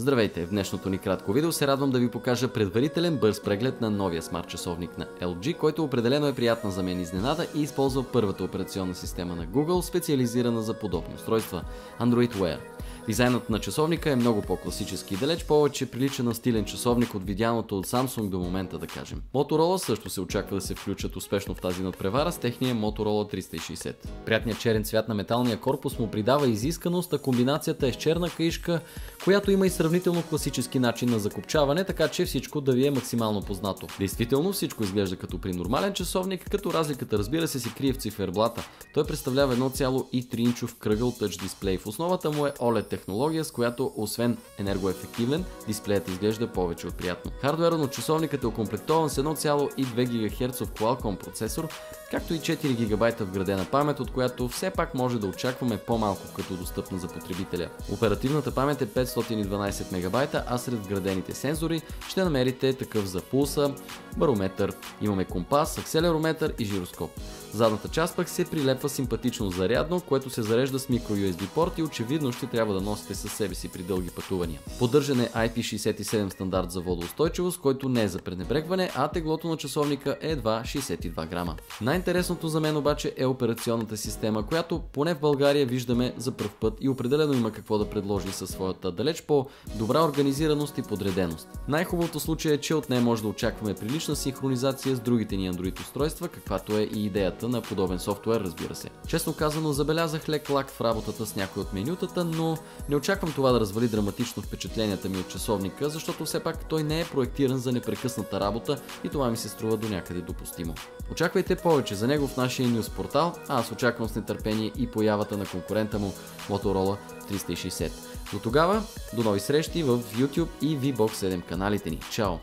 Здравейте! В днешното ни кратко видео се радвам да ви покажа предварителен бърз преглед на новия смарт часовник на LG, който определено е приятна за мен изненада и използва първата операционна система на Google, специализирана за подобни устройства – Android Wear. Дизайнът на часовника е много по-класически и далеч повече прилича на стилен часовник от видяното от Samsung до момента да кажем. Motorola също се очаква да се включат успешно в тази надпревара с техния Motorola 360. Приятният черен цвят на металния корпус му придава изисканост, а комбинацията е с черна каишка, която има и сравнително класически начин на закопчаване, така че всичко да ви е максимално познато. Действително всичко изглежда като при нормален часовник, като разликата разбира се си крие в циферблата. Той представлява 1,3 инчов кръгъл тъч дисплей. В основата му е OLED технология, с която освен енергоефективен, дисплеят изглежда повече от приятно. Хардуерно часовникът е окомплектован с 1,2 ГГц Qualcomm процесор, както и 4 ГБ вградена памет, от която все пак може да очакваме по-малко като достъпна за потребителя. Оперативната памет е 512 МБ, а сред вградените сензори ще намерите такъв за пулса, барометър, имаме компас, акселерометър и жироскоп. Задната част пък се прилепва симпатично зарядно, което се зарежда с микро USB порт и очевидно ще трябва да носите със себе си при дълги пътувания. Поддържане IP67 стандарт за водоустойчивост, който не е за пренебрегване, а теглото на часовника е едва 62 грама. Най-интересното за мен обаче е операционната система, която поне в България виждаме за пръв път и определено има какво да предложи със своята далеч по-добра организираност и подреденост. Най-хубавото случай е, че от нея може да очакваме прилична синхронизация с другите ни Android устройства, каквато е и идеята на подобен софтуер, разбира се. Честно казано, забелязах лек лак в работата с някои от менютата, но не очаквам това да развали драматично впечатленията ми от часовника, защото все пак той не е проектиран за непрекъсната работа и това ми се струва до някъде допустимо. Очаквайте повече за него в нашия нюс портал, а аз очаквам с нетърпение и появата на конкурента му Motorola 360. До тогава, до нови срещи в YouTube и VBOX 7 каналите ни. Чао!